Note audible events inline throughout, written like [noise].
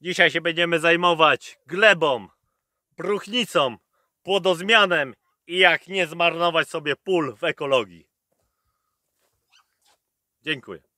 Dzisiaj się będziemy zajmować glebą, próchnicą, płodozmianem i jak nie zmarnować sobie pól w ekologii. Dziękuję.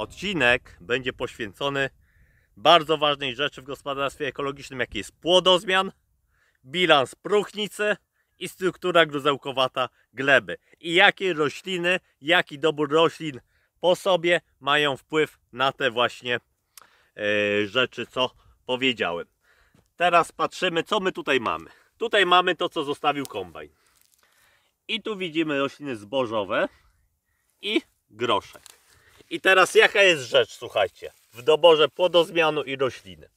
Odcinek będzie poświęcony bardzo ważnej rzeczy w gospodarstwie ekologicznym, jakie jest płodozmian, bilans próchnicy i struktura gruzełkowata gleby. I jakie rośliny, jaki dobór roślin po sobie mają wpływ na te właśnie e, rzeczy, co powiedziałem. Teraz patrzymy, co my tutaj mamy. Tutaj mamy to, co zostawił kombajn. I tu widzimy rośliny zbożowe i groszek. I teraz jaka jest rzecz, słuchajcie, w doborze płodozmianu i rośliny.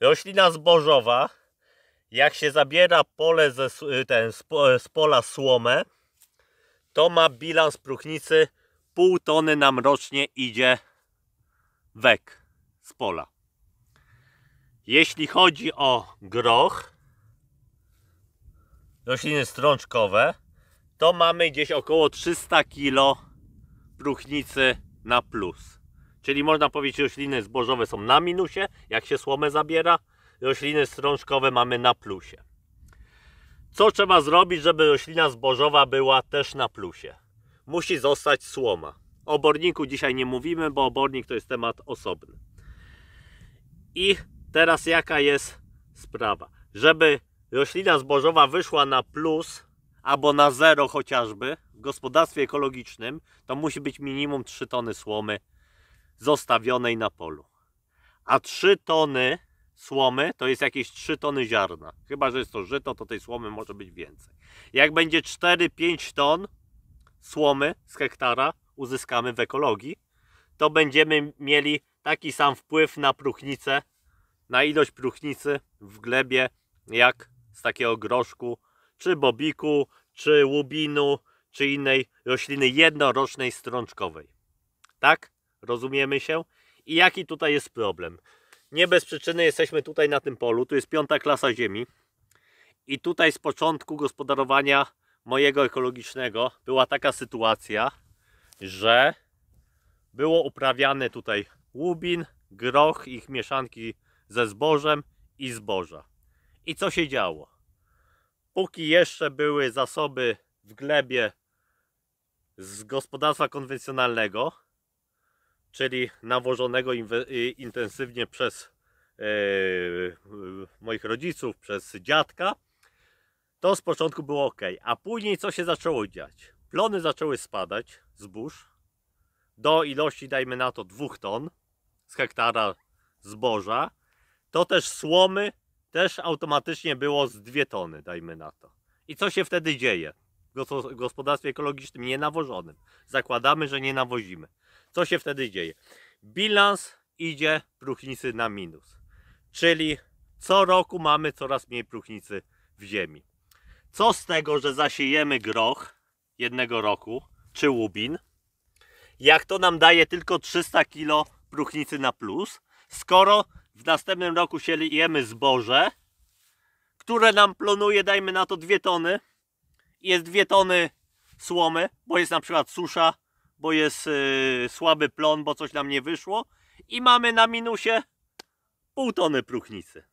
Roślina zbożowa, jak się zabiera pole ze, s- ten, z pola słomę, to ma bilans próchnicy pół tony nam rocznie idzie wek z pola. Jeśli chodzi o groch, rośliny strączkowe, to mamy gdzieś około 300 kg próchnicy na plus. Czyli można powiedzieć, rośliny zbożowe są na minusie, jak się słomę zabiera, rośliny strączkowe mamy na plusie. Co trzeba zrobić, żeby roślina zbożowa była też na plusie? Musi zostać słoma. O oborniku dzisiaj nie mówimy, bo obornik to jest temat osobny. I teraz jaka jest sprawa? Żeby roślina zbożowa wyszła na plus albo na zero chociażby w gospodarstwie ekologicznym, to musi być minimum 3 tony słomy zostawionej na polu. A 3 tony słomy to jest jakieś 3 tony ziarna. Chyba, że jest to żyto, to tej słomy może być więcej. Jak będzie 4-5 ton słomy z hektara uzyskamy w ekologii, to będziemy mieli taki sam wpływ na próchnicę, na ilość próchnicy w glebie, jak z takiego groszku, czy bobiku, czy łubinu, czy innej rośliny jednorocznej strączkowej. Tak? Rozumiemy się? I jaki tutaj jest problem? Nie bez przyczyny jesteśmy tutaj na tym polu. Tu jest piąta klasa ziemi. I tutaj z początku gospodarowania mojego ekologicznego była taka sytuacja, że było uprawiane tutaj łubin, groch, ich mieszanki ze zbożem i zboża. I co się działo? Póki jeszcze były zasoby w glebie z gospodarstwa konwencjonalnego, czyli nawożonego y, intensywnie przez e, y, moich rodziców, przez dziadka, to z początku było ok. A później co się zaczęło dziać? Plony zaczęły spadać, zbóż, do ilości, dajmy na to, 2 ton z hektara zboża. To też słomy też automatycznie było z 2 tony, dajmy na to. I co się wtedy dzieje? W gos- gospodarstwie ekologicznym nienawożonym. Zakładamy, że nie nawozimy. Co się wtedy dzieje? Bilans idzie próchnicy na minus. Czyli co roku mamy coraz mniej próchnicy w ziemi. Co z tego, że zasiejemy groch jednego roku, czy łubin, jak to nam daje tylko 300 kg próchnicy na plus, skoro w następnym roku siejemy zboże, które nam plonuje, dajmy na to 2 tony, jest 2 tony słomy, bo jest na przykład susza, bo jest yy, słaby plon, bo coś nam nie wyszło i mamy na minusie pół tony próchnicy.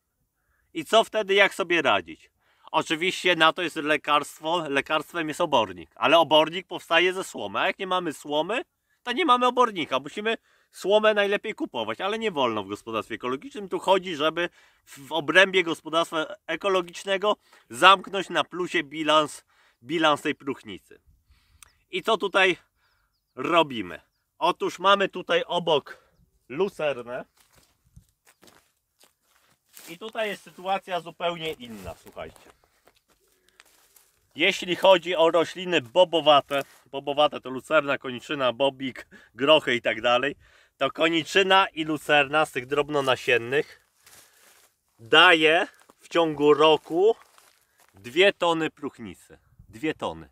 I co wtedy, jak sobie radzić? Oczywiście na to jest lekarstwo, lekarstwem jest obornik, ale obornik powstaje ze słomy, a jak nie mamy słomy, to nie mamy obornika. Musimy słomę najlepiej kupować, ale nie wolno w gospodarstwie ekologicznym. Tu chodzi, żeby w obrębie gospodarstwa ekologicznego zamknąć na plusie bilans, bilans tej próchnicy. I co tutaj robimy? Otóż mamy tutaj obok lucernę. I tutaj jest sytuacja zupełnie inna, słuchajcie. Jeśli chodzi o rośliny bobowate, bobowate to lucerna, koniczyna, bobik, grochy i tak dalej, to koniczyna i lucerna z tych drobnonasiennych daje w ciągu roku dwie tony próchnicy. Dwie tony.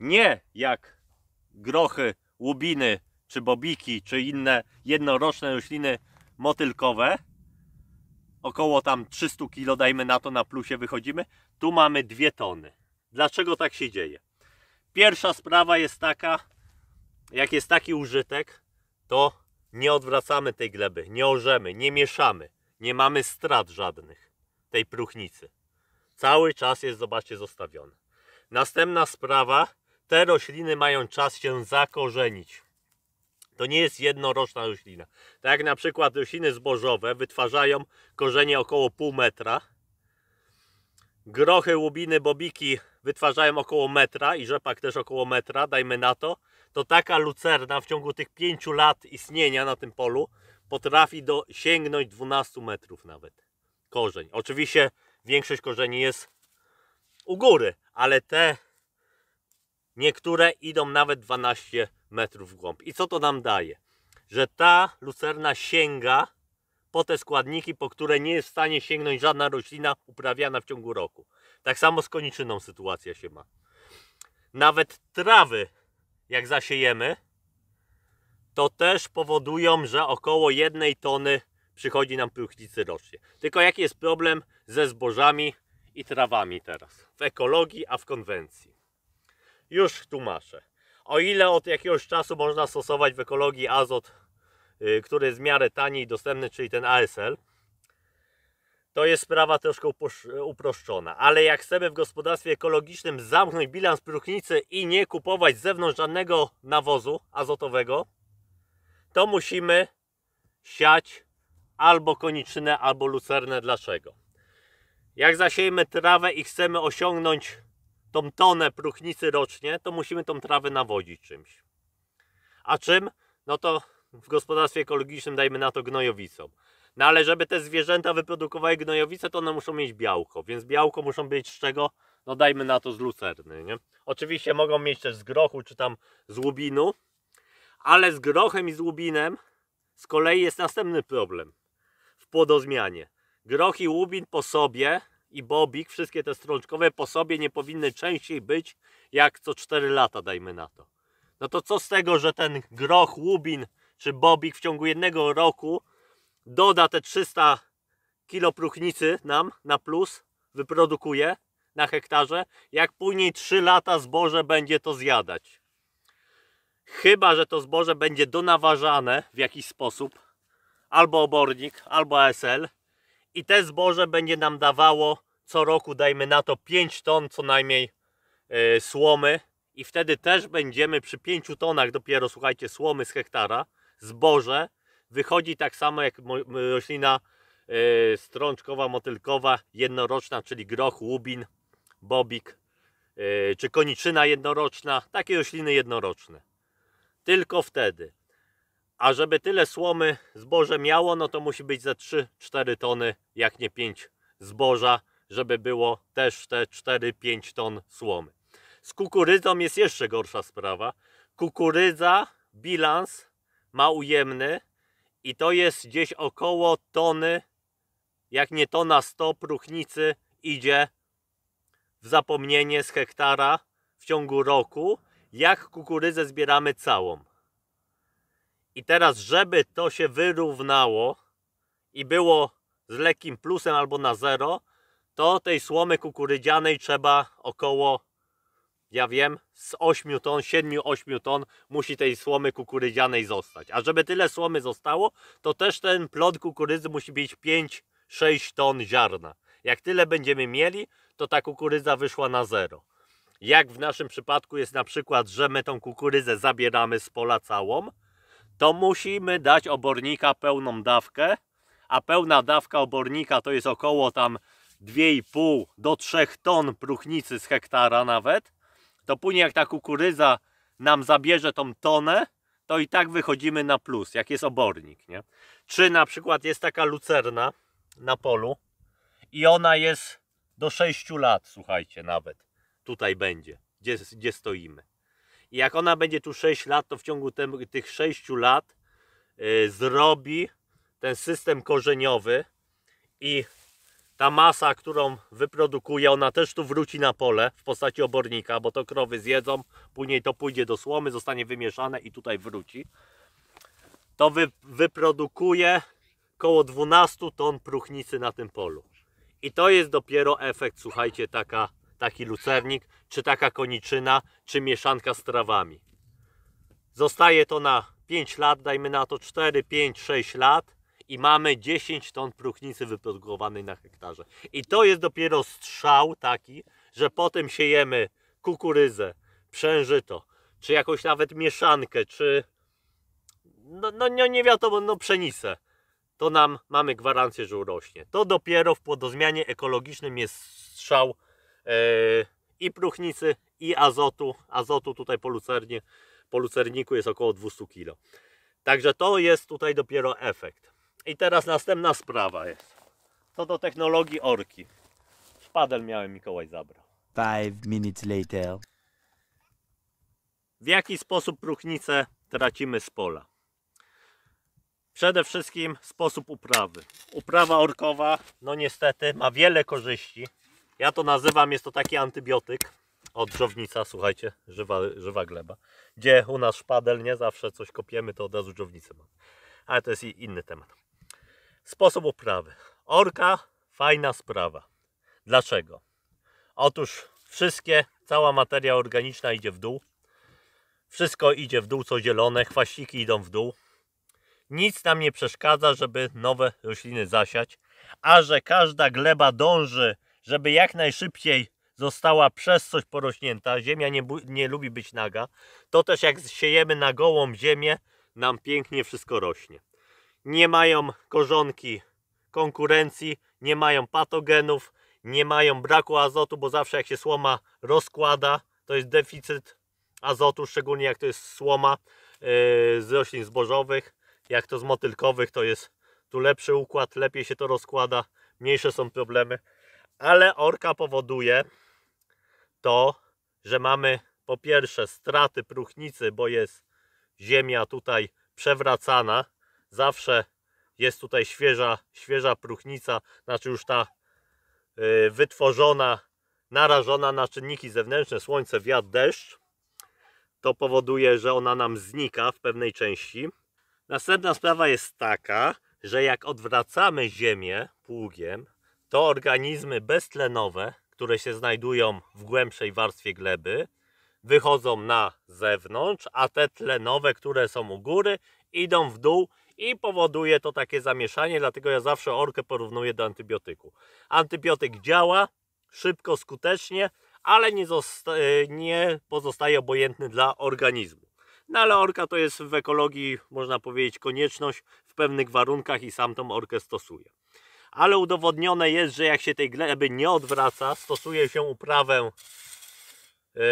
Nie jak grochy, łubiny, czy bobiki, czy inne jednoroczne rośliny motylkowe, około tam 300 kg, dajmy na to na plusie wychodzimy, tu mamy 2 tony. Dlaczego tak się dzieje? Pierwsza sprawa jest taka, jak jest taki użytek, to nie odwracamy tej gleby, nie orzemy, nie mieszamy, nie mamy strat żadnych tej próchnicy. Cały czas jest, zobaczcie, zostawione. Następna sprawa, te rośliny mają czas się zakorzenić. To nie jest jednoroczna roślina. Tak jak na przykład rośliny zbożowe wytwarzają korzenie około pół metra. Grochy, łubiny, bobiki wytwarzają około metra i rzepak też około metra, dajmy na to. To taka lucerna w ciągu tych 5 lat istnienia na tym polu potrafi do, sięgnąć 12 metrów nawet. Korzeń. Oczywiście większość korzeni jest u góry, ale te niektóre idą nawet 12 metrów w głąb. I co to nam daje? Że ta lucerna sięga po te składniki, po które nie jest w stanie sięgnąć żadna roślina uprawiana w ciągu roku. Tak samo z koniczyną sytuacja się ma. Nawet trawy, jak zasiejemy, to też powodują, że około jednej tony przychodzi nam próchnicy rocznie. Tylko jaki jest problem ze zbożami i trawami teraz? W ekologii, a w konwencji. Już tłumaczę. O ile od jakiegoś czasu można stosować w ekologii azot, yy, który jest w miarę tani i dostępny, czyli ten ASL, to jest sprawa troszkę uproszczona. Ale jak chcemy w gospodarstwie ekologicznym zamknąć bilans próchnicy i nie kupować z zewnątrz żadnego nawozu azotowego, to musimy siać albo koniczynę, albo lucernę. Dlaczego? Jak zasiejemy trawę i chcemy osiągnąć tą tonę próchnicy rocznie, to musimy tą trawę nawodzić czymś. A czym? No to w gospodarstwie ekologicznym dajmy na to gnojowicą. No ale żeby te zwierzęta wyprodukowały gnojowice, to one muszą mieć białko, więc białko muszą być z czego? No dajmy na to z lucerny, nie? Oczywiście mogą mieć też z grochu, czy tam z łubinu, ale z grochem i z łubinem z kolei jest następny problem w płodozmianie. Groch i łubin po sobie i bobik, wszystkie te strączkowe po sobie nie powinny częściej być jak co 4 lata, dajmy na to. No to co z tego, że ten groch, łubin czy bobik w ciągu jednego roku doda te 300 kilo próchnicy nam na plus, wyprodukuje na hektarze, jak później 3 lata zboże będzie to zjadać. Chyba, że to zboże będzie donaważane w jakiś sposób, albo obornik, albo ASL, i te zboże będzie nam dawało co roku, dajmy na to 5 ton co najmniej yy, słomy. I wtedy też będziemy przy 5 tonach dopiero, słuchajcie, słomy z hektara, zboże wychodzi tak samo jak roślina yy, strączkowa, motylkowa, jednoroczna, czyli groch, łubin, bobik, yy, czy koniczyna jednoroczna, takie rośliny jednoroczne. Tylko wtedy. A żeby tyle słomy zboże miało, no to musi być ze 3-4 tony, jak nie 5 zboża, żeby było też te 4-5 ton słomy. Z kukurydzą jest jeszcze gorsza sprawa. Kukurydza, bilans ma ujemny i to jest gdzieś około tony, jak nie tona 100 próchnicy idzie w zapomnienie z hektara w ciągu roku, jak kukurydzę zbieramy całą. I teraz, żeby to się wyrównało i było z lekkim plusem albo na zero, to tej słomy kukurydzianej trzeba około, ja wiem, z 8 ton, 7-8 ton musi tej słomy kukurydzianej zostać. A żeby tyle słomy zostało, to też ten plot kukurydzy musi być 5-6 ton ziarna. Jak tyle będziemy mieli, to ta kukurydza wyszła na zero. Jak w naszym przypadku jest na przykład, że my tą kukurydzę zabieramy z pola całą, to musimy dać obornika pełną dawkę, a pełna dawka obornika to jest około tam 2,5 do 3 ton próchnicy z hektara nawet, to później jak ta kukurydza nam zabierze tą tonę, to i tak wychodzimy na plus, jak jest obornik, nie? Czy na przykład jest taka lucerna na polu i ona jest do 6 lat, słuchajcie, nawet tutaj będzie, gdzie, gdzie stoimy. I jak ona będzie tu 6 lat, to w ciągu tych 6 lat y, zrobi ten system korzeniowy i ta masa, którą wyprodukuje, ona też tu wróci na pole w postaci obornika, bo to krowy zjedzą, później to pójdzie do słomy, zostanie wymieszane i tutaj wróci. To wy, wyprodukuje około 12 ton próchnicy na tym polu. I to jest dopiero efekt, słuchajcie, taka, taki lucernik, czy taka koniczyna, czy mieszanka z trawami. Zostaje to na 5 lat, dajmy na to 4, 5, 6 lat i mamy 10 ton próchnicy wyprodukowanej na hektarze. I to jest dopiero strzał taki, że potem siejemy kukurydzę, przężyto, czy jakąś nawet mieszankę, czy no, no nie, nie wiadomo, no pszenicę. To nam mamy gwarancję, że urośnie. To dopiero w płodozmianie ekologicznym jest strzał e, i próchnicy, i azotu. Azotu tutaj po lucernie, po lucerniku jest około 200 kg. Także to jest tutaj dopiero efekt. I teraz następna sprawa jest. Co do technologii orki. Szpadel miałem Mikołaj zabrał. Five minutes later. W jaki sposób próchnicę tracimy z pola? Przede wszystkim sposób uprawy. Uprawa orkowa, no niestety, ma wiele korzyści. Ja to nazywam, jest to taki antybiotyk od dżownica, słuchajcie, żywa, żywa gleba. Gdzie u nas szpadel, nie zawsze coś kopiemy, to od razu dżownicę ma. Ale to jest inny temat. Sposób uprawy. Orka, fajna sprawa. Dlaczego? Otóż wszystkie, cała materia organiczna idzie w dół. Wszystko idzie w dół, co zielone, chwaściki idą w dół. Nic nam nie przeszkadza, żeby nowe rośliny zasiać, a że każda gleba dąży, żeby jak najszybciej została przez coś porośnięta, ziemia nie, nie lubi być naga, to też jak siejemy na gołą ziemię, nam pięknie wszystko rośnie. Nie mają korzonki konkurencji, nie mają patogenów, nie mają braku azotu, bo zawsze jak się słoma rozkłada, to jest deficyt azotu, szczególnie jak to jest słoma yy, z roślin zbożowych, jak to z motylkowych, to jest tu lepszy układ, lepiej się to rozkłada, mniejsze są problemy, ale orka powoduje to, że mamy po pierwsze straty próchnicy, bo jest ziemia tutaj przewracana, zawsze jest tutaj świeża, świeża próchnica, znaczy już ta yy, wytworzona, narażona na czynniki zewnętrzne, słońce, wiatr, deszcz, to powoduje, że ona nam znika w pewnej części. Następna sprawa jest taka, że jak odwracamy ziemię pługiem, to organizmy beztlenowe, które się znajdują w głębszej warstwie gleby, wychodzą na zewnątrz, a te tlenowe, które są u góry, idą w dół i powoduje to takie zamieszanie, dlatego ja zawsze orkę porównuję do antybiotyku. Antybiotyk działa szybko, skutecznie, ale nie, zosta- nie pozostaje obojętny dla organizmu. No ale orka to jest w ekologii, można powiedzieć, konieczność w pewnych warunkach i sam tą orkę stosuje. Ale udowodnione jest, że jak się tej gleby nie odwraca, stosuje się uprawę yy,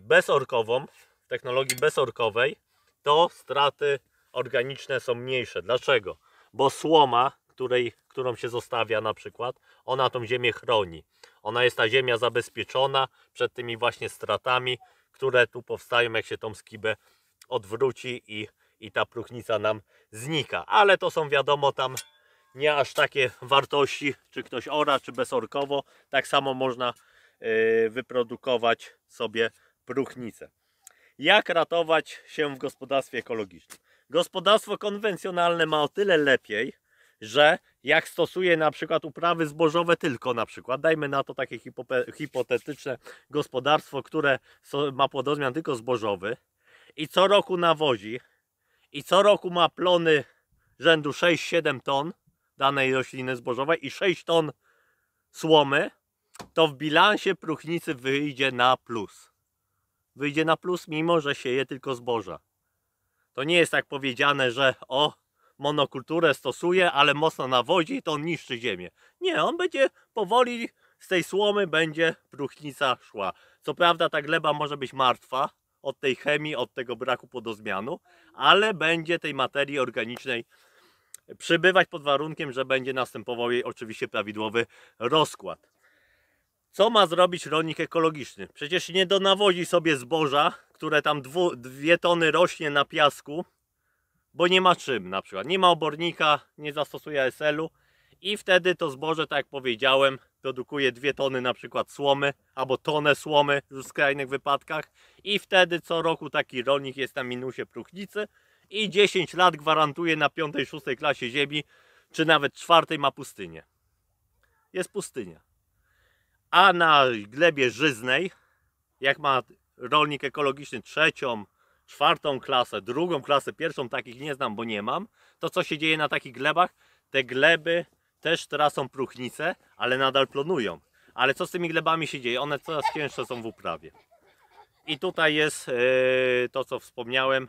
bezorkową, technologii bezorkowej, to straty organiczne są mniejsze. Dlaczego? Bo słoma, której, którą się zostawia na przykład, ona tą ziemię chroni. Ona jest ta ziemia zabezpieczona przed tymi właśnie stratami, które tu powstają, jak się tą skibę odwróci i, i ta próchnica nam znika. Ale to są wiadomo tam nie aż takie wartości, czy ktoś ora, czy bezorkowo. Tak samo można yy, wyprodukować sobie próchnicę. Jak ratować się w gospodarstwie ekologicznym? Gospodarstwo konwencjonalne ma o tyle lepiej, że jak stosuje na przykład uprawy zbożowe tylko na przykład, dajmy na to takie hipotetyczne gospodarstwo, które ma płodozmian tylko zbożowy i co roku nawozi i co roku ma plony rzędu 6-7 ton danej rośliny zbożowej i 6 ton słomy, to w bilansie próchnicy wyjdzie na plus. Wyjdzie na plus, mimo że sieje tylko zboża. To nie jest tak powiedziane, że o monokulturę stosuje, ale mocno nawodzi, to on niszczy ziemię. Nie, on będzie powoli z tej słomy będzie próchnica szła. Co prawda ta gleba może być martwa od tej chemii, od tego braku podozmianu, ale będzie tej materii organicznej przybywać pod warunkiem, że będzie następował jej oczywiście prawidłowy rozkład. Co ma zrobić rolnik ekologiczny? Przecież nie donawodzi sobie zboża, które tam dwu, dwie tony rośnie na piasku, bo nie ma czym na przykład. Nie ma obornika, nie zastosuje ASL-u i wtedy to zboże, tak jak powiedziałem, produkuje dwie tony na przykład słomy albo tonę słomy w skrajnych wypadkach i wtedy co roku taki rolnik jest na minusie próchnicy i 10 lat gwarantuje na 5-6 klasie ziemi, czy nawet czwartej ma pustynię. Jest pustynia. A na glebie żyznej, jak ma rolnik ekologiczny trzecią, czwartą klasę, drugą klasę, pierwszą takich nie znam, bo nie mam, to co się dzieje na takich glebach? Te gleby też tracą próchnicę, ale nadal plonują. Ale co z tymi glebami się dzieje? One coraz cięższe są w uprawie. I tutaj jest e, to, co wspomniałem,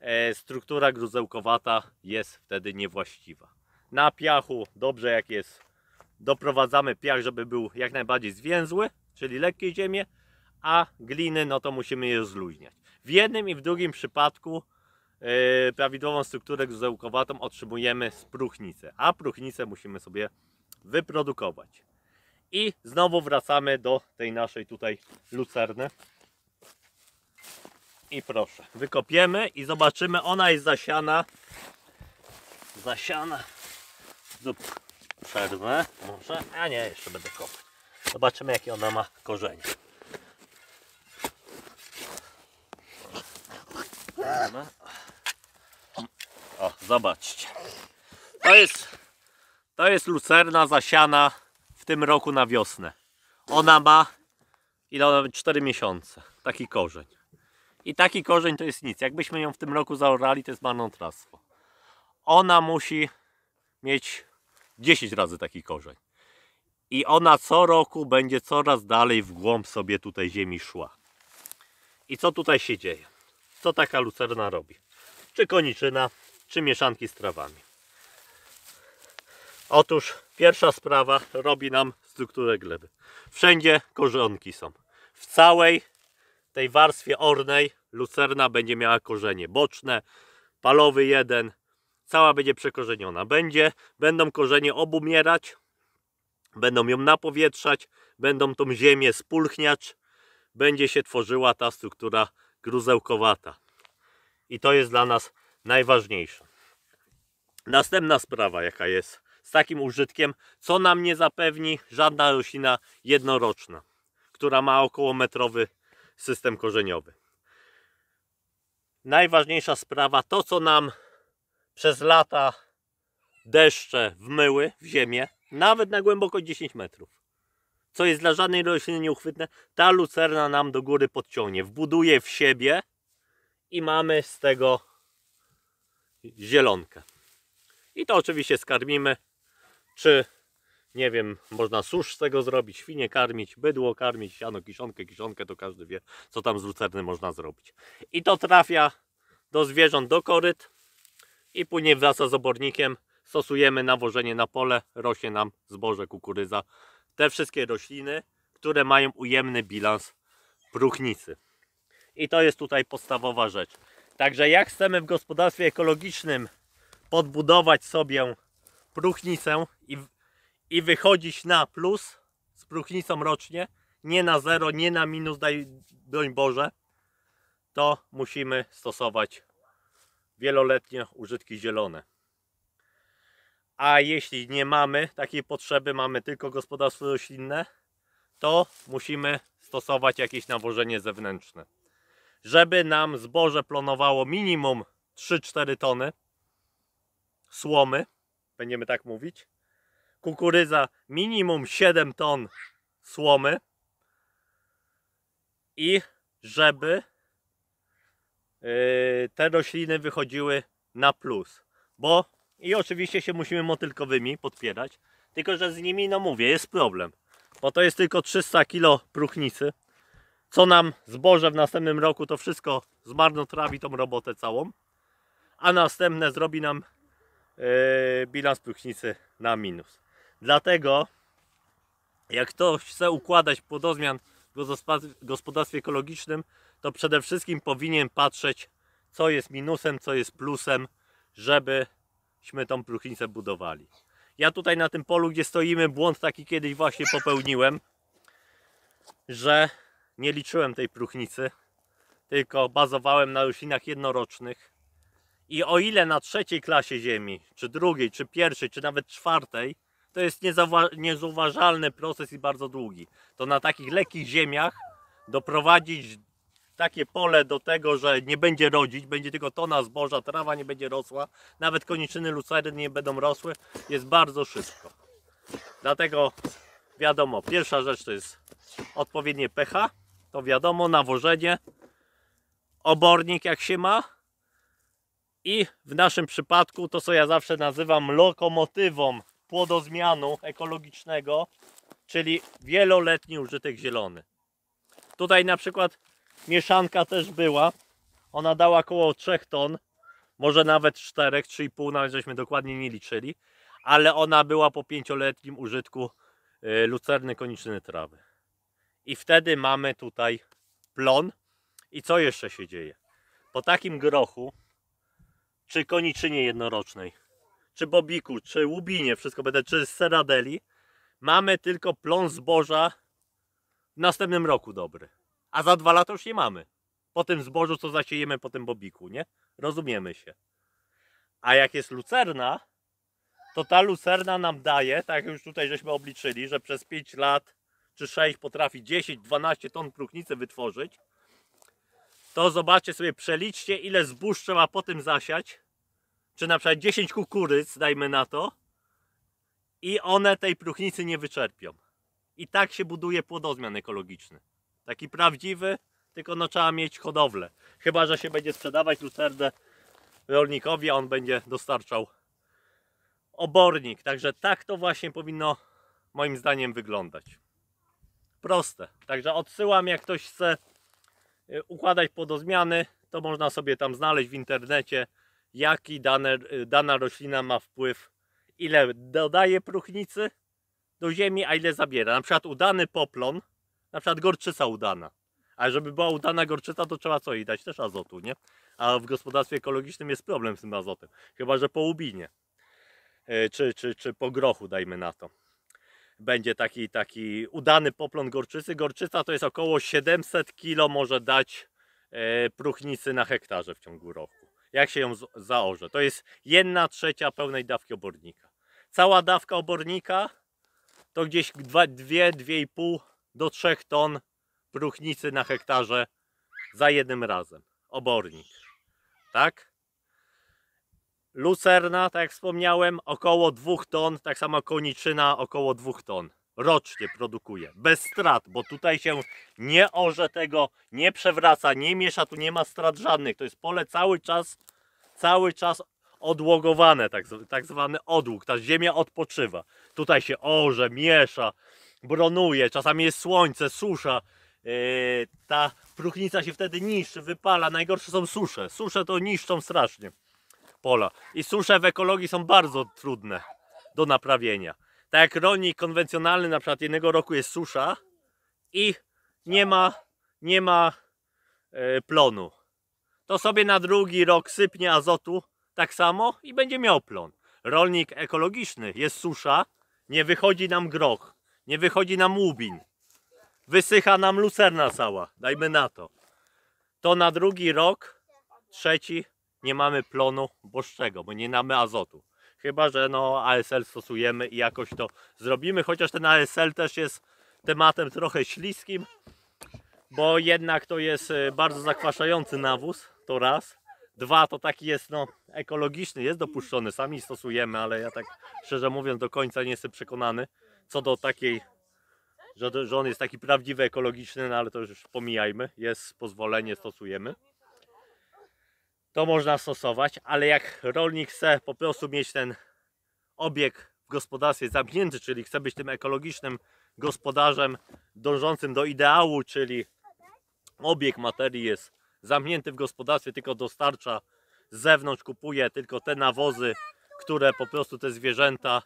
e, struktura gruzełkowata jest wtedy niewłaściwa. Na piachu dobrze jak jest, doprowadzamy piach, żeby był jak najbardziej zwięzły, czyli lekkie ziemie, a gliny no to musimy je zluźniać. W jednym i w drugim przypadku e, prawidłową strukturę gruzełkowatą otrzymujemy z próchnicy, a próchnicę musimy sobie wyprodukować. I znowu wracamy do tej naszej tutaj lucerny. I proszę, wykopiemy i zobaczymy, ona jest zasiana. Zasiana. Przerwę może, a nie, jeszcze będę kopać. Zobaczymy jakie ona ma korzenie. O, zobaczcie. To jest, to jest lucerna zasiana w tym roku na wiosnę. Ona ma ile ona ma? 4 miesiące. Taki korzeń. I taki korzeń to jest nic. Jakbyśmy ją w tym roku zaorali, to jest marnotrawstwo. Ona musi mieć 10 razy taki korzeń. I ona co roku będzie coraz dalej w głąb sobie tutaj ziemi szła. I co tutaj się dzieje? Co taka lucerna robi? Czy koniczyna, czy mieszanki z trawami? Otóż pierwsza sprawa robi nam strukturę gleby. Wszędzie korzonki są. W całej tej warstwie ornej lucerna będzie miała korzenie boczne, palowy jeden, cała będzie przekorzeniona. Będzie, będą korzenie obumierać, będą ją napowietrzać, będą tą ziemię spulchniać, będzie się tworzyła ta struktura gruzełkowata. I to jest dla nas najważniejsze. Następna sprawa, jaka jest z takim użytkiem, co nam nie zapewni żadna roślina jednoroczna, która ma około metrowy system korzeniowy. Najważniejsza sprawa, to co nam przez lata deszcze wmyły w ziemię, nawet na głębokość 10 metrów, co jest dla żadnej rośliny nieuchwytne, ta lucerna nam do góry podciągnie, wbuduje w siebie i mamy z tego zielonkę. I to oczywiście skarmimy, czy nie wiem, można susz z tego zrobić, świnie karmić, bydło karmić, siano, kiszonkę, kiszonkę, to każdy wie, co tam z lucerny można zrobić. I to trafia do zwierząt, do koryt i później wraca z obornikiem, stosujemy nawożenie na pole, rośnie nam zboże, kukurydza, te wszystkie rośliny, które mają ujemny bilans próchnicy. I to jest tutaj podstawowa rzecz. Także jak chcemy w gospodarstwie ekologicznym podbudować sobie próchnicę i, i wychodzić na plus z próchnicą rocznie, nie na zero, nie na minus, daj broń Boże, to musimy stosować wieloletnie użytki zielone. A jeśli nie mamy takiej potrzeby, mamy tylko gospodarstwo roślinne, to musimy stosować jakieś nawożenie zewnętrzne. Żeby nam zboże plonowało minimum 3-4 tony słomy, będziemy tak mówić, kukurydza minimum 7 ton słomy i żeby te rośliny wychodziły na plus. Bo i oczywiście się musimy motylkowymi podpierać, tylko że z nimi, no mówię, jest problem. Bo to jest tylko 300 kg próchnicy. Co nam zboże w następnym roku, to wszystko zmarnotrawi tą robotę całą. a następne zrobi nam yy, bilans próchnicy na minus. Dlatego jak ktoś chce układać płodozmian w gospodarstwie ekologicznym, to przede wszystkim powinien patrzeć, co jest minusem, co jest plusem, żebyśmy tą próchnicę budowali. Ja tutaj na tym polu, gdzie stoimy, błąd taki kiedyś właśnie popełniłem, że nie liczyłem tej próchnicy, tylko bazowałem na roślinach jednorocznych. I o ile na trzeciej klasie ziemi, czy drugiej, czy pierwszej, czy nawet czwartej, to jest niezauwa- niezauważalny proces i bardzo długi, to na takich lekkich ziemiach doprowadzić takie pole do tego, że nie będzie rodzić, będzie tylko tona zboża, trawa nie będzie rosła, nawet koniczyny lucery nie będą rosły, jest bardzo szybko. Dlatego wiadomo, pierwsza rzecz to jest odpowiednie pH, to wiadomo, nawożenie, obornik jak się ma i w naszym przypadku to co ja zawsze nazywam lokomotywą płodozmianu ekologicznego, czyli wieloletni użytek zielony. Tutaj na przykład mieszanka też była. Ona dała około 3 ton, może nawet 4, 3,5, nawet żeśmy dokładnie nie liczyli, ale ona była po pięcioletnim użytku y, lucerny koniczyny trawy. I wtedy mamy tutaj plon. I co jeszcze się dzieje? Po takim grochu, czy koniczynie jednorocznej, czy bobiku, czy łubinie, wszystko będę, czy seradeli, mamy tylko plon zboża w następnym roku dobry. A za dwa lata już nie mamy. Po tym zbożu, co zasiejemy po tym bobiku, nie? Rozumiemy się. A jak jest lucerna, to ta lucerna nam daje, tak jak już tutaj żeśmy obliczyli, że przez 5 lat czy 6 potrafi 10-12 ton próchnicy wytworzyć, to zobaczcie sobie, przeliczcie ile zbóż trzeba po tym zasiać, czy na przykład 10 kukurydz, dajmy na to, i one tej próchnicy nie wyczerpią. I tak się buduje płodozmian ekologiczny. Taki prawdziwy, tylko no trzeba mieć hodowlę. Chyba, że się będzie sprzedawać lucernę rolnikowi, a on będzie dostarczał obornik. Także tak to właśnie powinno moim zdaniem wyglądać. Proste. Także odsyłam, jak ktoś chce y, układać płodozmiany, to można sobie tam znaleźć w internecie, jaki dane, y, dana roślina ma wpływ, ile dodaje próchnicy do ziemi, a ile zabiera. Na przykład udany poplon, na przykład gorczyca udana. A żeby była udana gorczyca, to trzeba co jej dać? Też azotu, nie? A w gospodarstwie ekologicznym jest problem z tym azotem. Chyba, że po łubinie. E, Czy, czy, czy po grochu, dajmy na to. Będzie taki, taki udany poplon gorczycy. Gorczyca to jest około 700 kg może dać e, próchnicy na hektarze w ciągu roku. Jak się ją zaorze. To jest jedna trzecia pełnej dawki obornika. Cała dawka obornika to gdzieś 2-2,5 do 3 ton próchnicy na hektarze za jednym razem. Obornik. Tak? Lucerna, tak jak wspomniałem, około 2 ton, tak samo koniczyna około 2 ton. Rocznie produkuje, bez strat, bo tutaj się nie orze tego, nie przewraca, nie miesza, tu nie ma strat żadnych. To jest pole cały czas, cały czas odłogowane, tak, tak zwany odłóg. Ta ziemia odpoczywa. Tutaj się orze, miesza, bronuje, czasami jest słońce, susza. Yy, ta próchnica się wtedy niszczy, wypala. Najgorsze są susze. Susze to niszczą strasznie pola. I susze w ekologii są bardzo trudne do naprawienia. Tak jak rolnik konwencjonalny, na przykład jednego roku jest susza i nie ma, nie ma e, plonu. To sobie na drugi rok sypnie azotu tak samo i będzie miał plon. Rolnik ekologiczny jest susza, nie wychodzi nam groch, nie wychodzi nam łubin, wysycha nam lucerna cała, dajmy na to. To na drugi rok, trzeci nie mamy plonu bożczego, bo nie mamy azotu. Chyba, że no ASL stosujemy i jakoś to zrobimy, chociaż ten ASL też jest tematem trochę śliskim, bo jednak to jest e, bardzo zakwaszający nawóz, to raz. Dwa, to taki jest no ekologiczny, jest dopuszczony, sami stosujemy, ale ja tak szczerze mówiąc do końca nie jestem przekonany co do takiej, że, że on jest taki prawdziwy ekologiczny, no ale to już pomijajmy, jest pozwolenie, stosujemy. To można stosować, ale jak rolnik chce po prostu mieć ten obieg w gospodarstwie zamknięty, czyli chce być tym ekologicznym gospodarzem dążącym do ideału, czyli obieg materii jest zamknięty w gospodarstwie, tylko dostarcza z zewnątrz kupuje tylko te nawozy, które po prostu te zwierzęta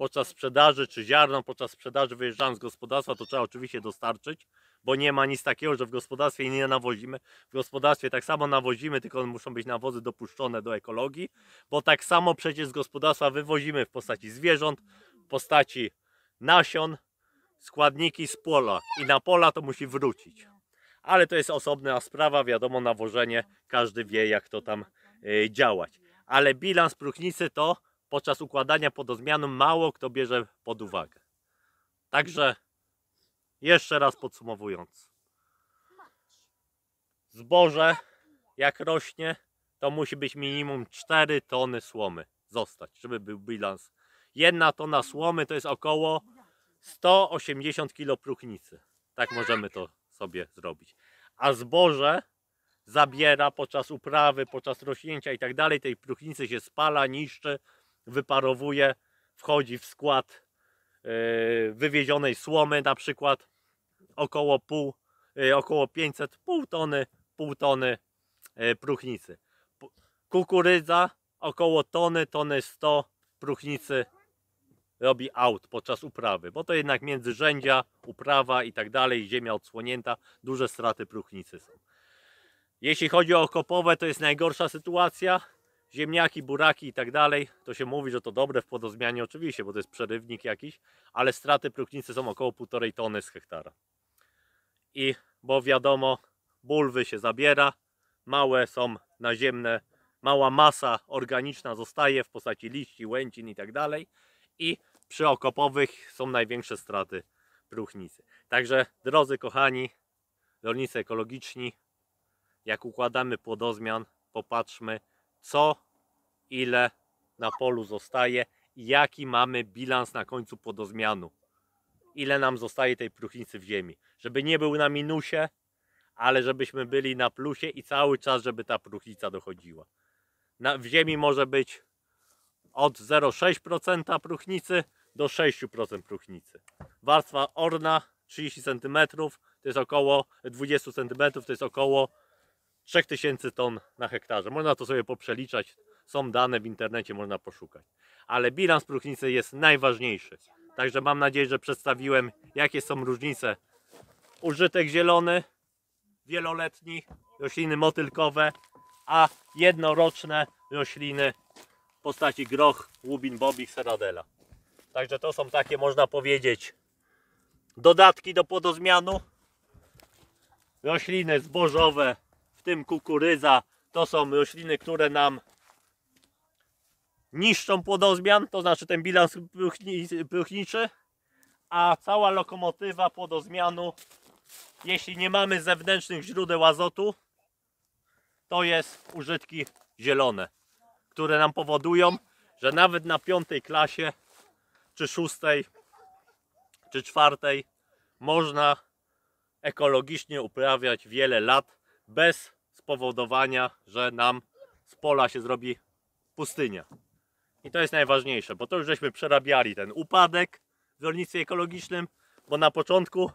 podczas sprzedaży, czy ziarno podczas sprzedaży wyjeżdżając z gospodarstwa, to trzeba oczywiście dostarczyć, bo nie ma nic takiego, że w gospodarstwie nie nawozimy. W gospodarstwie tak samo nawozimy, tylko muszą być nawozy dopuszczone do ekologii, bo tak samo przecież z gospodarstwa wywozimy w postaci zwierząt, w postaci nasion, składniki z pola i na pola to musi wrócić. Ale to jest osobna sprawa, wiadomo, nawożenie, każdy wie jak to tam y, działać. Ale bilans próchnicy to podczas układania podozmianu mało kto bierze pod uwagę. Także jeszcze raz podsumowując. Zboże jak rośnie, to musi być minimum 4 tony słomy zostać, żeby był bilans. Jedna tona słomy to jest około 180 kg próchnicy. Tak możemy to sobie zrobić. A zboże zabiera podczas uprawy, podczas rośnięcia i tak dalej, tej próchnicy się spala, niszczy, wyparowuje, wchodzi w skład yy, wywiezionej słomy na przykład około pół, yy, około 500, pół tony, pół tony yy, próchnicy. Kukurydza około tony, tony 100 próchnicy robi aut podczas uprawy, bo to jednak międzyrzędzia, uprawa i tak dalej, ziemia odsłonięta, duże straty próchnicy są. Jeśli chodzi o kopowe, to jest najgorsza sytuacja. Ziemniaki, buraki i tak dalej, to się mówi, że to dobre w podozmianie oczywiście, bo to jest przerywnik jakiś, ale straty próchnicy są około 1,5 tony z hektara. I bo wiadomo, bulwy się zabiera, małe są naziemne, mała masa organiczna zostaje w postaci liści, łęcin i tak dalej i przy okopowych są największe straty próchnicy. Także drodzy kochani, rolnicy ekologiczni, jak układamy płodozmian, popatrzmy co, ile na polu zostaje i jaki mamy bilans na końcu płodozmianu. Ile nam zostaje tej próchnicy w ziemi. Żeby nie był na minusie, ale żebyśmy byli na plusie i cały czas, żeby ta próchnica dochodziła. Na, w ziemi może być od 0,6% próchnicy do 6% próchnicy. Warstwa orna 30 cm to jest około 20 cm to jest około 3000 ton na hektarze. Można to sobie poprzeliczać. Są dane w internecie, można poszukać. Ale bilans próchnicy jest najważniejszy. Także mam nadzieję, że przedstawiłem jakie są różnice. Użytek zielony, wieloletni, rośliny motylkowe, a jednoroczne rośliny w postaci groch, łubin, bobik, seradela. Także to są takie, można powiedzieć, dodatki do płodozmianu. Rośliny zbożowe, w tym kukurydza, to są rośliny, które nam niszczą płodozmian, to znaczy ten bilans próchni- próchniczy, a cała lokomotywa płodozmianu, jeśli nie mamy zewnętrznych źródeł azotu, to jest użytki zielone, które nam powodują, że nawet na piątej klasie, czy szóstej, czy czwartej można ekologicznie uprawiać wiele lat bez spowodowania, że nam z pola się zrobi pustynia. I to jest najważniejsze, bo to już żeśmy przerabiali ten upadek w rolnictwie ekologicznym, bo na początku,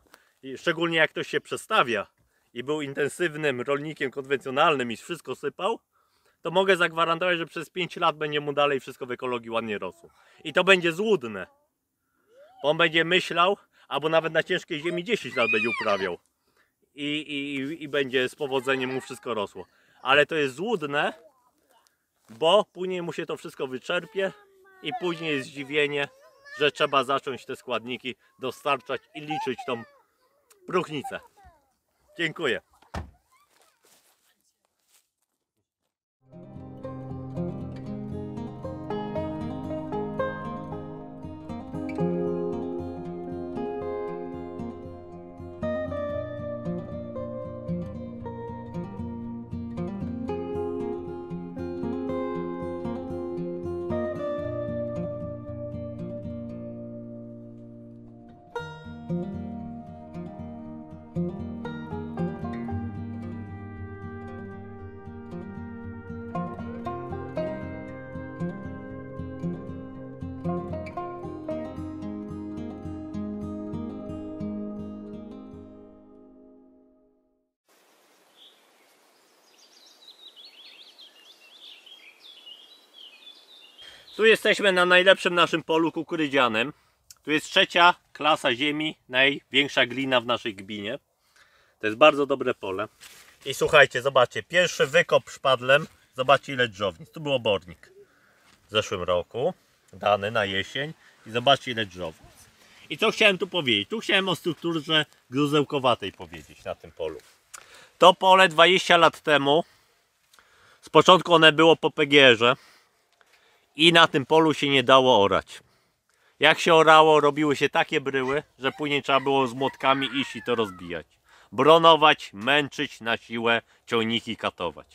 szczególnie jak ktoś się przestawia i był intensywnym rolnikiem konwencjonalnym i wszystko sypał, to mogę zagwarantować, że przez 5 lat będzie mu dalej wszystko w ekologii ładnie rosło. I to będzie złudne. Bo on będzie myślał, albo nawet na ciężkiej ziemi 10 lat będzie uprawiał. I, i, i będzie z powodzeniem mu wszystko rosło. Ale to jest złudne, bo później mu się to wszystko wyczerpie i później jest zdziwienie, że trzeba zacząć te składniki dostarczać i liczyć tą próchnicę. Dziękuję. Tu jesteśmy na najlepszym naszym polu kukurydzianym. Tu jest trzecia klasa ziemi, największa glina w naszej gminie. To jest bardzo dobre pole. I słuchajcie, zobaczcie, pierwszy wykop szpadlem. Zobaczcie ile drzownic. Tu był obornik w zeszłym roku, dany na jesień. I zobaczcie ile drzownic. I co chciałem tu powiedzieć? Tu chciałem o strukturze gruzełkowatej powiedzieć na tym polu. To pole 20 lat temu, z początku one było po PGR-ze i na tym polu się nie dało orać. Jak się orało, robiły się takie bryły, że później trzeba było z młotkami iść i to rozbijać. Bronować, męczyć na siłę, ciągniki katować.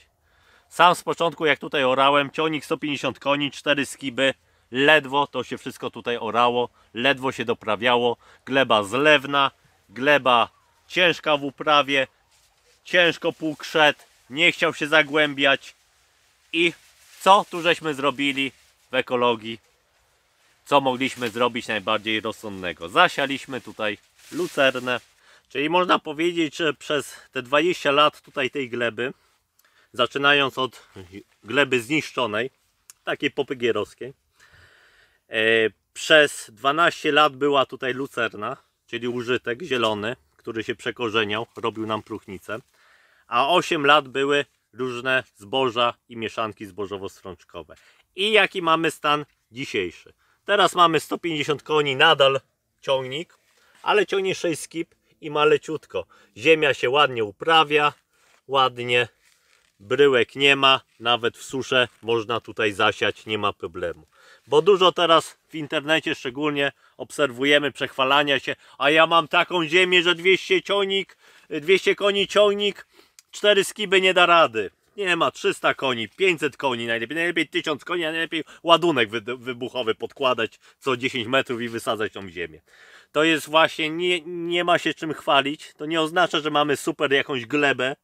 Sam z początku, jak tutaj orałem, ciągnik 150 koni, 4 skiby, ledwo to się wszystko tutaj orało, ledwo się doprawiało. Gleba zlewna, gleba ciężka w uprawie, ciężko szedł, nie chciał się zagłębiać. I co tu żeśmy zrobili w ekologii? Co mogliśmy zrobić najbardziej rozsądnego? Zasialiśmy tutaj lucernę, czyli można powiedzieć, że przez te 20 lat tutaj tej gleby, zaczynając od gleby zniszczonej, takiej popygierowskiej, e, przez 12 lat była tutaj lucerna, czyli użytek zielony, który się przekorzeniał, robił nam próchnicę, a 8 lat były różne zboża i mieszanki zbożowo-strączkowe. I jaki mamy stan dzisiejszy? Teraz mamy 150 koni, nadal ciągnik, ale ciągnie 6 skip i ma leciutko. Ziemia się ładnie uprawia, ładnie, bryłek nie ma, nawet w suszę można tutaj zasiać, nie ma problemu. Bo dużo teraz w internecie szczególnie obserwujemy przechwalania się, a ja mam taką ziemię, że 200 ciągnik, 200 koni ciągnik, 4 skiby nie da rady. Nie ma 300 koni, 500 koni najlepiej, najlepiej 1000 koni, a najlepiej ładunek wy- wybuchowy podkładać co 10 metrów i wysadzać tą ziemię. To jest właśnie, nie, nie ma się czym chwalić, to nie oznacza, że mamy super jakąś glebę,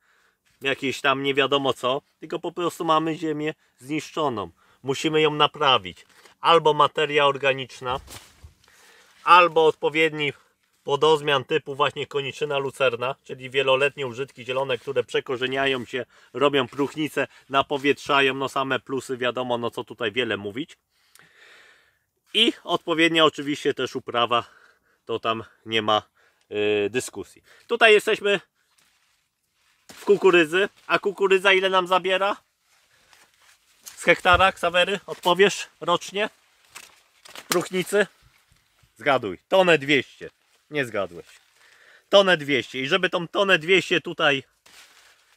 jakieś tam nie wiadomo co, tylko po prostu mamy ziemię zniszczoną. Musimy ją naprawić. Albo materia organiczna, albo odpowiedni podozmian typu właśnie koniczyna lucerna, czyli wieloletnie użytki zielone, które przekorzeniają się, robią próchnicę, napowietrzają, no same plusy wiadomo, no co tutaj wiele mówić. I odpowiednia oczywiście też uprawa, to tam nie ma y, dyskusji. Tutaj jesteśmy w kukurydzy, a kukurydza ile nam zabiera? Z hektara, Ksawery, odpowiesz rocznie? Próchnicy? Zgaduj, tonę 200. Nie zgadłeś. Tonę 200. I żeby tą tonę 200 tutaj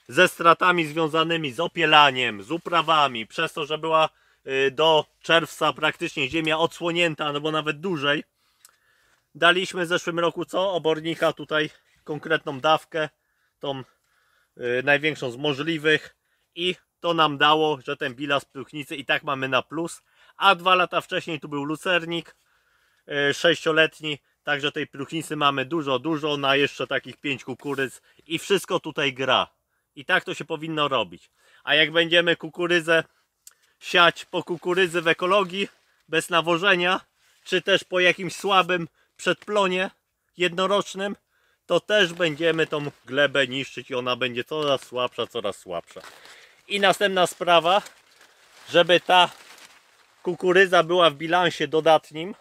ze stratami związanymi z opielaniem, z uprawami, przez to, że była y, do czerwca praktycznie ziemia odsłonięta, albo nawet dłużej, daliśmy w zeszłym roku co? Obornika tutaj konkretną dawkę, tą y, największą z możliwych i to nam dało, że ten bilans próchnicy i tak mamy na plus, a dwa lata wcześniej tu był lucernik, y, sześcioletni, także tej próchnicy mamy dużo, dużo na jeszcze takich pięć kukurydz i wszystko tutaj gra. I tak to się powinno robić. A jak będziemy kukurydzę siać po kukurydzy w ekologii, bez nawożenia, czy też po jakimś słabym przedplonie jednorocznym, to też będziemy tą glebę niszczyć i ona będzie coraz słabsza, coraz słabsza. I następna sprawa, żeby ta kukurydza była w bilansie dodatnim,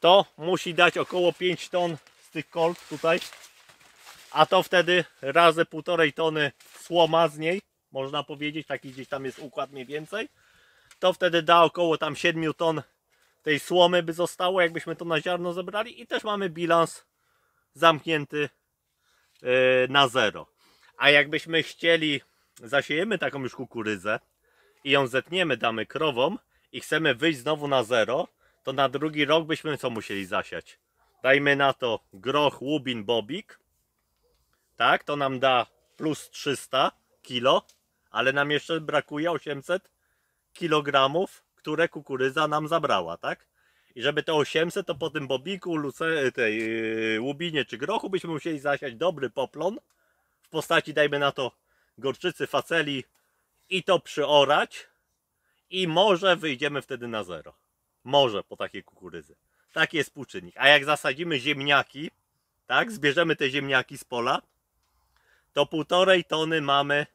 to musi dać około 5 ton z tych kolt tutaj, a to wtedy razy półtorej tony słoma z niej, można powiedzieć, taki gdzieś tam jest układ mniej więcej, to wtedy da około tam 7 ton tej słomy by zostało, jakbyśmy to na ziarno zebrali. I też mamy bilans zamknięty yy, na zero. A jakbyśmy chcieli, zasiejemy taką już kukurydzę i ją zetniemy, damy krowom i chcemy wyjść znowu na zero, to na drugi rok byśmy co musieli zasiać? Dajmy na to groch, łubin, bobik. Tak, to nam da plus 300 kilo, ale nam jeszcze brakuje 800 kilogramów, które kukurydza nam zabrała, tak? I żeby te 800, to po tym bobiku, luce, tej yy, łubinie czy grochu byśmy musieli zasiać dobry poplon w postaci, dajmy na to, gorczycy, faceli i to przyorać i może wyjdziemy wtedy na zero. Może po takiej kukurydzy. Taki jest współczynnik. A jak zasadzimy ziemniaki, tak, zbierzemy te ziemniaki z pola, to półtorej tony mamy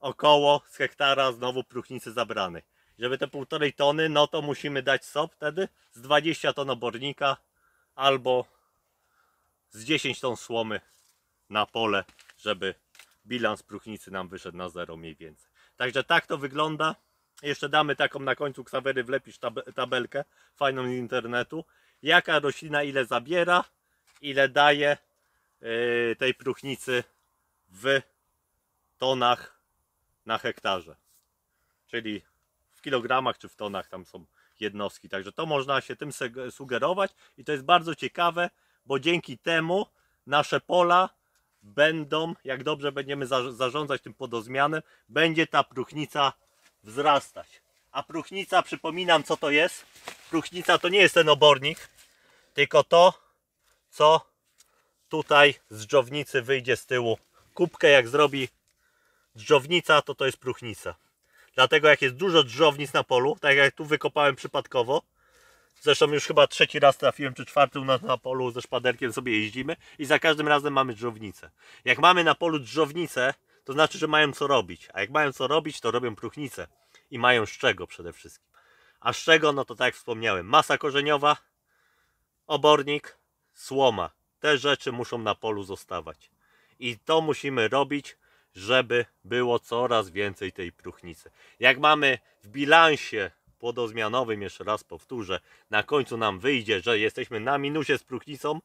około z hektara znowu próchnicy zabranej. żeby te półtorej tony, no to musimy dać SOP wtedy z 20 ton obornika albo z 10 ton słomy na pole, żeby bilans próchnicy nam wyszedł na zero mniej więcej. Także tak to wygląda. Jeszcze damy taką na końcu ksawery, wlepisz tab- tabelkę fajną z internetu. Jaka roślina ile zabiera, ile daje yy, tej próchnicy w tonach na hektarze. Czyli w kilogramach czy w tonach tam są jednostki. Także to można się tym sugerować i to jest bardzo ciekawe, bo dzięki temu nasze pola będą, jak dobrze będziemy za- zarządzać tym podozmianem, będzie ta próchnica wzrastać. A próchnica, przypominam co to jest. Próchnica to nie jest ten obornik, tylko to, co tutaj z dżownicy wyjdzie z tyłu. Kubkę jak zrobi dżownica, to to jest próchnica. Dlatego jak jest dużo dżownic na polu, tak jak tu wykopałem przypadkowo, zresztą już chyba trzeci raz trafiłem, czy czwarty u nas na polu ze szpaderkiem sobie jeździmy i za każdym razem mamy dżownicę. Jak mamy na polu dżownicę, to znaczy, że mają co robić, a jak mają co robić, to robią próchnicę i mają z czego przede wszystkim. A z czego, no to tak jak wspomniałem, masa korzeniowa, obornik, słoma. Te rzeczy muszą na polu zostawać. I to musimy robić, żeby było coraz więcej tej próchnicy. Jak mamy w bilansie płodozmianowym, jeszcze raz powtórzę, na końcu nam wyjdzie, że jesteśmy na minusie z próchnicą,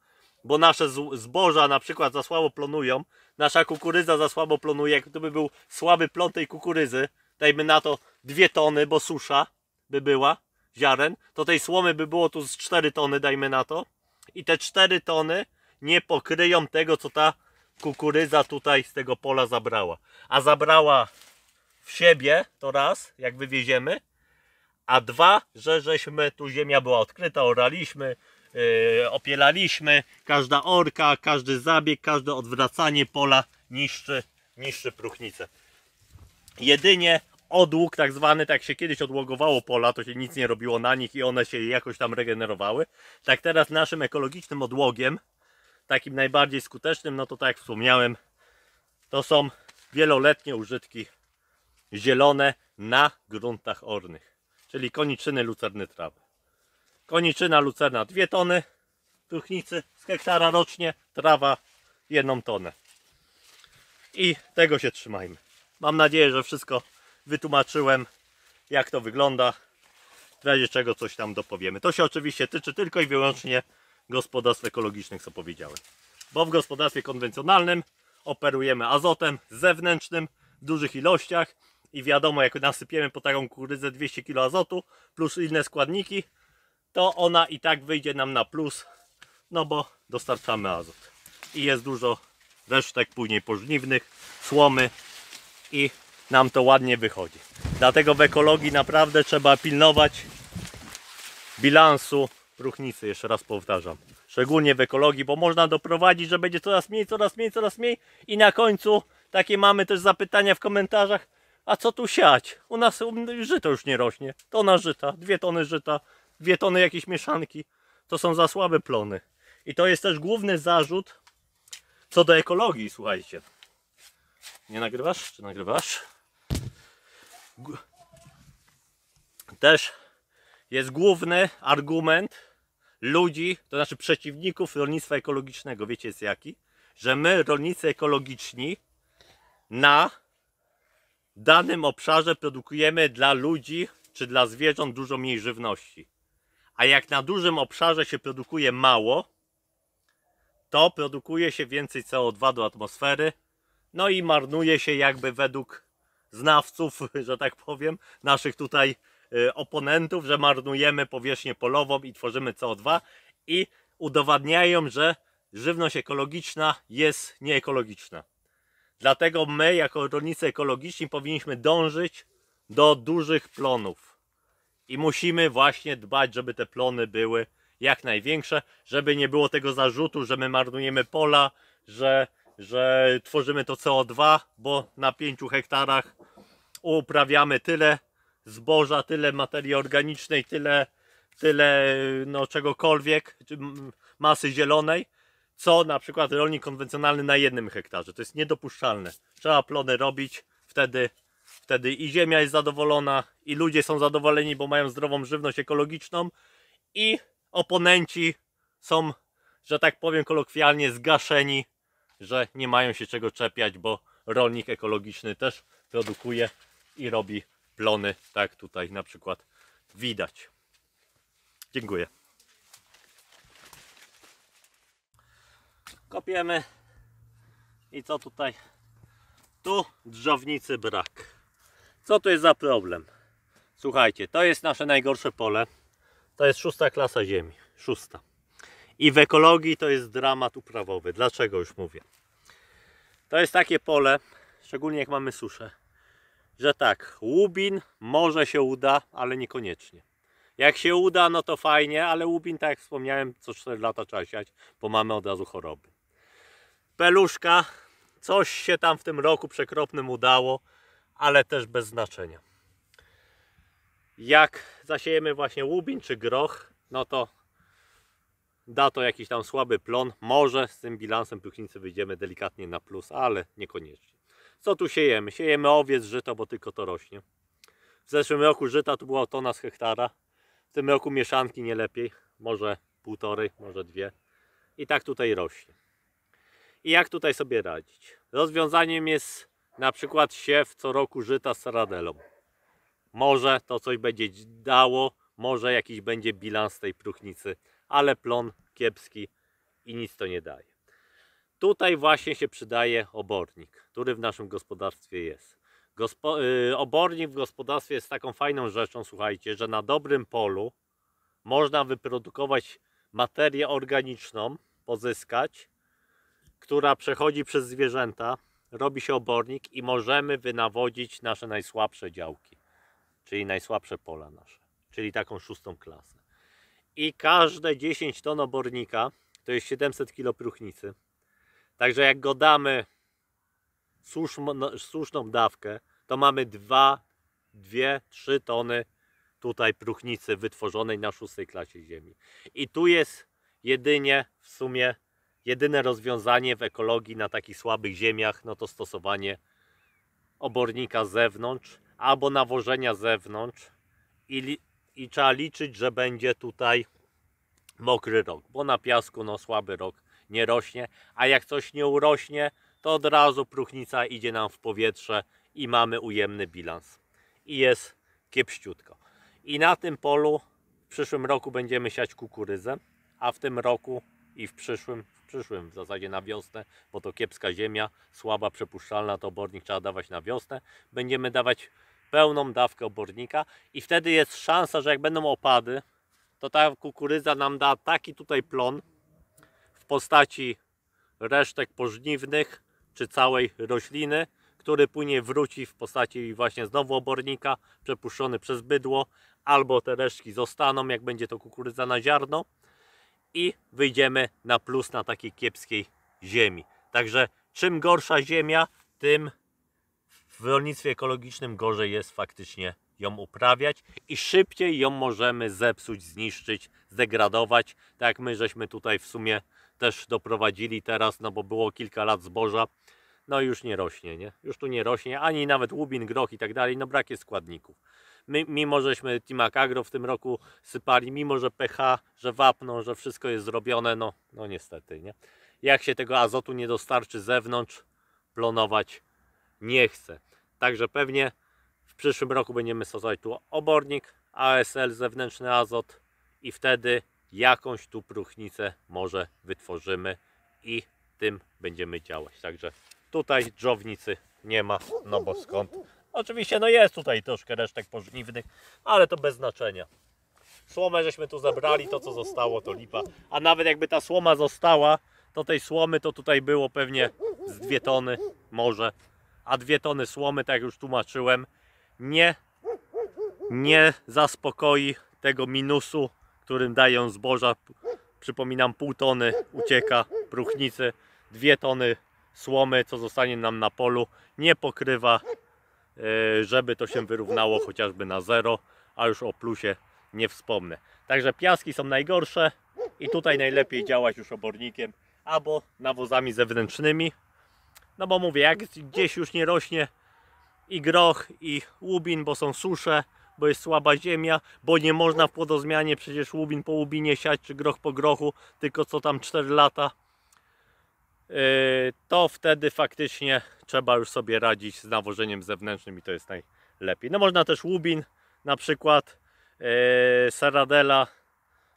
bo nasze zboża na przykład za słabo plonują, nasza kukurydza za słabo plonuje, jak to by był słaby plon tej kukurydzy, dajmy na to dwie tony, bo susza by była, ziaren, to tej słomy by było tu z 4 tony, dajmy na to, i te 4 tony nie pokryją tego, co ta kukurydza tutaj z tego pola zabrała. A zabrała w siebie, to raz, jak wywieziemy, a dwa, że żeśmy, tu ziemia była odkryta, oraliśmy, opielaliśmy, każda orka, każdy zabieg, każde odwracanie pola niszczy, niszczy próchnicę. Jedynie odłóg tak zwany, tak się kiedyś odłogowało pola, to się nic nie robiło na nich i one się jakoś tam regenerowały. Tak teraz naszym ekologicznym odłogiem, takim najbardziej skutecznym, no to tak jak wspomniałem, to są wieloletnie użytki zielone na gruntach ornych, czyli koniczyny, lucerny, trawy. Koniczyna, lucerna 2 tony próchnicy z hektara rocznie, trawa 1 tonę. I tego się trzymajmy. Mam nadzieję, że wszystko wytłumaczyłem, jak to wygląda. W razie czego coś tam dopowiemy. To się oczywiście tyczy tylko i wyłącznie gospodarstw ekologicznych, co powiedziałem. Bo w gospodarstwie konwencjonalnym operujemy azotem zewnętrznym w dużych ilościach i wiadomo, jak nasypiemy po taką kukurydzę 200 kg azotu plus inne składniki, to ona i tak wyjdzie nam na plus, no bo dostarczamy azot. I jest dużo resztek później pożniwnych, słomy i nam to ładnie wychodzi. Dlatego w ekologii naprawdę trzeba pilnować bilansu próchnicy, jeszcze raz powtarzam. Szczególnie w ekologii, bo można doprowadzić, że będzie coraz mniej, coraz mniej, coraz mniej i na końcu takie mamy też zapytania w komentarzach, a co tu siać? U nas żyto już nie rośnie. Tona żyta, dwie tony żyta, dwie tony jakiejś mieszanki. To są za słabe plony. I to jest też główny zarzut co do ekologii, słuchajcie. Nie nagrywasz? Czy nagrywasz? Też jest główny argument ludzi, to znaczy przeciwników rolnictwa ekologicznego. Wiecie jest jaki? Że my, rolnicy ekologiczni, na danym obszarze produkujemy dla ludzi czy dla zwierząt dużo mniej żywności. A jak na dużym obszarze się produkuje mało, to produkuje się więcej CO2 do atmosfery, no i marnuje się jakby według znawców, [laughs] że tak powiem, naszych tutaj y, oponentów, że marnujemy powierzchnię polową i tworzymy CO2 i udowadniają, że żywność ekologiczna jest nieekologiczna. Dlatego my, jako rolnicy ekologiczni, powinniśmy dążyć do dużych plonów. I musimy właśnie dbać, żeby te plony były jak największe, żeby nie było tego zarzutu, że my marnujemy pola, że, że tworzymy to CO2, bo na 5 hektarach uprawiamy tyle zboża, tyle materii organicznej, tyle, tyle no, czegokolwiek, masy zielonej, co na przykład rolnik konwencjonalny na jednym hektarze. To jest niedopuszczalne. Trzeba plony robić, wtedy Wtedy i ziemia jest zadowolona, i ludzie są zadowoleni, bo mają zdrową żywność ekologiczną, i oponenci są, że tak powiem kolokwialnie, zgaszeni, że nie mają się czego czepiać, bo rolnik ekologiczny też produkuje i robi plony, tak tutaj na przykład widać. Dziękuję. Kopiemy. I co tutaj? Tu drzownicy brak. Co tu jest za problem? Słuchajcie, to jest nasze najgorsze pole. To jest szósta klasa ziemi. Szósta. I w ekologii to jest dramat uprawowy. Dlaczego już mówię? To jest takie pole, szczególnie jak mamy suszę, że tak, łubin może się uda, ale niekoniecznie. Jak się uda, no to fajnie, ale łubin, tak jak wspomniałem, co 4 lata trzeba siać, bo mamy od razu choroby. Peluszka, coś się tam w tym roku przekropnym udało, ale też bez znaczenia. Jak zasiejemy właśnie łubin czy groch, no to da to jakiś tam słaby plon. Może z tym bilansem próchnicy wyjdziemy delikatnie na plus, ale niekoniecznie. Co tu siejemy? Siejemy owiec, żyto, bo tylko to rośnie. W zeszłym roku żyta to była tona z hektara. W tym roku mieszanki nie lepiej. Może półtorej, może dwie. I tak tutaj rośnie. I jak tutaj sobie radzić? Rozwiązaniem jest na przykład siew co roku żyta z saradelą. Może to coś będzie dało, może jakiś będzie bilans tej próchnicy, ale plon kiepski i nic to nie daje. Tutaj właśnie się przydaje obornik, który w naszym gospodarstwie jest. Gospo, y, obornik w gospodarstwie jest taką fajną rzeczą, słuchajcie, że na dobrym polu można wyprodukować materię organiczną, pozyskać, która przechodzi przez zwierzęta, robi się obornik i możemy wynawodzić nasze najsłabsze działki, czyli najsłabsze pola nasze, czyli taką szóstą klasę. I każde 10 ton obornika to jest 700 kg próchnicy. Także jak go damy słuszną, no, słuszną dawkę, to mamy 2, 2, 3 tony tutaj próchnicy wytworzonej na szóstej klasie ziemi. I tu jest jedynie w sumie jedyne rozwiązanie w ekologii na takich słabych ziemiach, no to stosowanie obornika z zewnątrz albo nawożenia z zewnątrz i, i trzeba liczyć, że będzie tutaj mokry rok, bo na piasku no słaby rok nie rośnie, a jak coś nie urośnie, to od razu próchnica idzie nam w powietrze i mamy ujemny bilans. I jest kiepściutko. I na tym polu w przyszłym roku będziemy siać kukurydzę, a w tym roku i w przyszłym, przyszłym w zasadzie na wiosnę, bo to kiepska ziemia, słaba, przepuszczalna, to obornik trzeba dawać na wiosnę. Będziemy dawać pełną dawkę obornika i wtedy jest szansa, że jak będą opady, to ta kukurydza nam da taki tutaj plon w postaci resztek pożniwnych czy całej rośliny, który później wróci w postaci właśnie znowu obornika przepuszczony przez bydło, albo te resztki zostaną, jak będzie to kukurydza na ziarno i wyjdziemy na plus na takiej kiepskiej ziemi. Także czym gorsza ziemia, tym w rolnictwie ekologicznym gorzej jest faktycznie ją uprawiać i szybciej ją możemy zepsuć, zniszczyć, zdegradować. Tak jak my żeśmy tutaj w sumie też doprowadzili teraz, no bo było kilka lat zboża, no już nie rośnie, nie? Już tu nie rośnie, ani nawet łubin, groch i tak dalej, no brak jest składników. My, mimo żeśmy Timac Agro w tym roku sypali, mimo że pH, że wapno, że wszystko jest zrobione, no, no niestety, nie? Jak się tego azotu nie dostarczy zewnątrz, plonować nie chce. Także pewnie w przyszłym roku będziemy stosować tu obornik, ASL, zewnętrzny azot i wtedy jakąś tu próchnicę może wytworzymy i tym będziemy działać. Także tutaj dżownicy nie ma, no bo skąd? Oczywiście no jest tutaj troszkę resztek pożniwnych, ale to bez znaczenia. Słomę żeśmy tu zabrali, to co zostało to lipa. A nawet jakby ta słoma została, to tej słomy to tutaj było pewnie z dwie tony może. A dwie tony słomy, tak jak już tłumaczyłem, nie, nie zaspokoi tego minusu, którym dają zboża. Przypominam, pół tony ucieka próchnicy, dwie tony słomy, co zostanie nam na polu, nie pokrywa, żeby to się wyrównało chociażby na zero, a już o plusie nie wspomnę. Także piaski są najgorsze i tutaj najlepiej działać już obornikiem albo nawozami zewnętrznymi. No bo mówię, jak gdzieś już nie rośnie i groch, i łubin, bo są susze, bo jest słaba ziemia, bo nie można w płodozmianie przecież łubin po łubinie siać, czy groch po grochu, tylko co tam 4 lata. Yy, To wtedy faktycznie trzeba już sobie radzić z nawożeniem zewnętrznym i to jest najlepiej. No można też łubin, na przykład yy, saradela,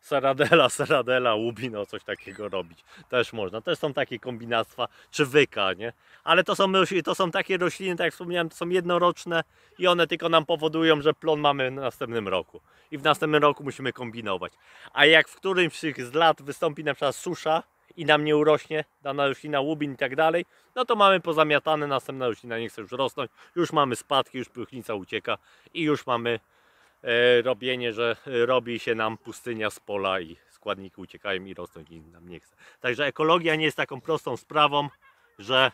saradela, [laughs] saradela, łubin, o coś takiego robić. Też można. Też są takie kombinactwa, czy wyka, nie? Ale to są, to są takie rośliny, tak jak wspomniałem, to są jednoroczne i one tylko nam powodują, że plon mamy w następnym roku. I w następnym roku musimy kombinować. A jak w którymś z lat wystąpi na przykład susza i nam nie urośnie dana roślina, łubin i tak dalej, no to mamy pozamiatane, następna roślina nie chce już rosnąć, już mamy spadki, już prychnica ucieka i już mamy e, robienie, że robi się nam pustynia z pola i składniki uciekają i rosnąć i nam nie chce. Także ekologia nie jest taką prostą sprawą, że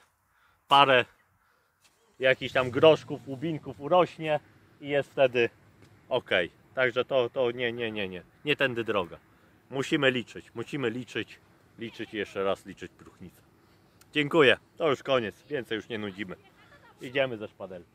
parę jakichś tam groszków, łubinków urośnie i jest wtedy ok. Także to, to nie, nie, nie, nie. Nie tędy droga. Musimy liczyć, musimy liczyć, liczyć i jeszcze raz liczyć próchnicę. Dziękuję. To już koniec. Więcej już nie nudzimy. Idziemy ze szpadelki.